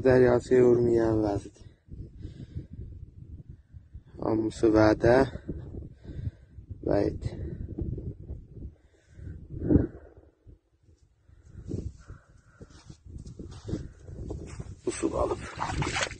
دریاچه ارومیه وزد Ammusu vədə vəid. Bu su qalıb.